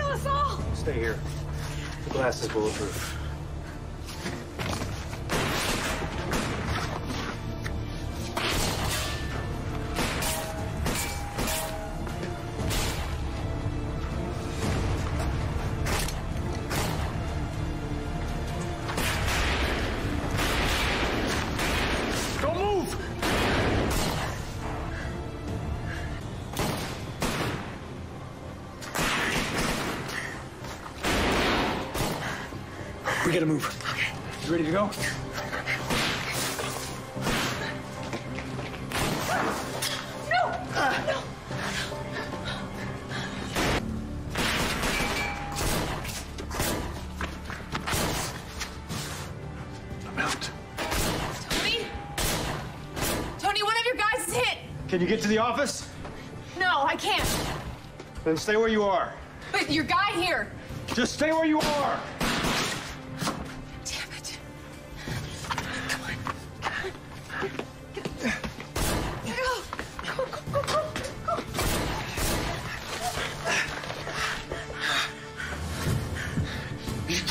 us all! Stay here. The glass is bulletproof. We gotta move. You ready to go? No! no! I'm out. Tony? Tony, one of your guys is hit! Can you get to the office? No, I can't. Then stay where you are. But your guy here. Just stay where you are.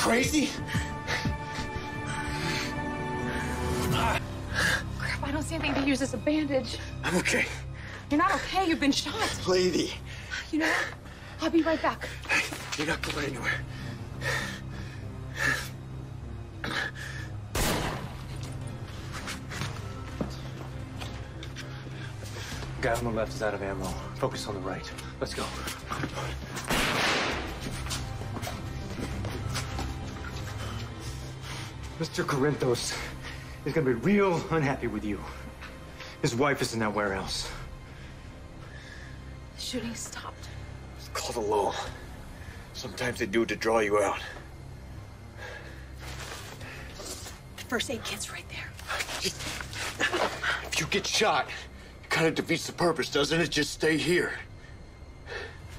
Crazy? Crap, I don't see anything to use as a bandage. I'm okay. You're not okay. You've been shot. Lady, You know what? I'll be right back. you're not going anywhere. Guy on the left is out of ammo. Focus on the right. Let's go. Mr. Corinthos is gonna be real unhappy with you. His wife is in that warehouse. The shooting stopped. It's called a lull. Sometimes they do it to draw you out. The first aid kit's right there. If you get shot, it kind of defeats the purpose, doesn't it? Just stay here.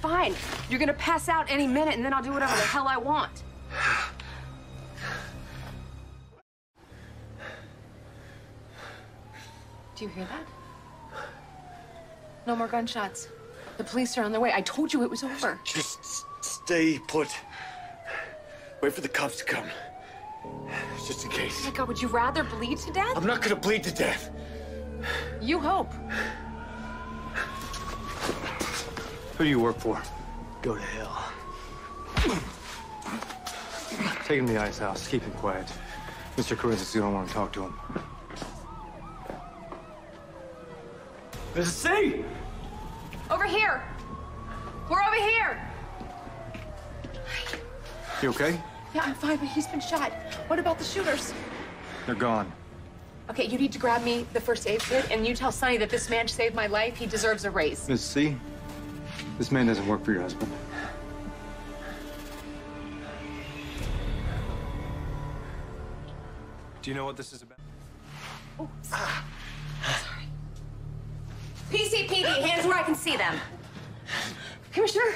Fine. You're gonna pass out any minute, and then I'll do whatever the hell I want. Do you hear that? No more gunshots. The police are on their way. I told you it was over. Just stay put. Wait for the cops to come. Just in case. Oh my God, would you rather bleed to death? I'm not gonna bleed to death. You hope. Who do you work for? Go to hell. Take him to the ice house. Keep him quiet. Mr. Corinthos is gonna want to talk to him. Mrs. C! Over here. We're over here. You okay? Yeah, I'm fine, but he's been shot. What about the shooters? They're gone. Okay, you need to grab me the first aid kit, and you tell Sonny that this man saved my life. He deserves a raise. Mrs. C, this man doesn't work for your husband. Do you know what this is about? Oh, ah. sorry. Sorry. PCPD, hands where I can see them. Commissioner,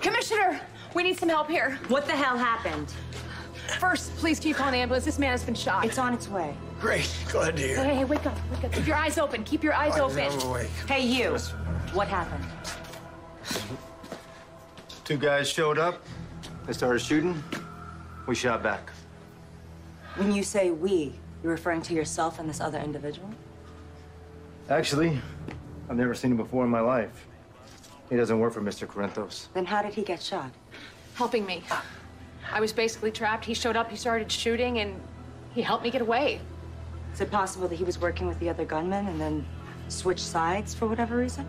Commissioner, we need some help here. What the hell happened? First, please keep calling the ambulance. This man has been shot. It's on its way. Great. Glad to hear. Hey, hey, wake up, wake up. Keep your eyes open. Keep your eyes open. I'm awake. Hey, you. What happened? Two guys showed up. They started shooting. We shot back. When you say we, you're referring to yourself and this other individual? Actually, I've never seen him before in my life. He doesn't work for Mr. Corinthos. Then how did he get shot? Helping me. I was basically trapped. He showed up, he started shooting, and he helped me get away. Is it possible that he was working with the other gunmen and then switched sides for whatever reason?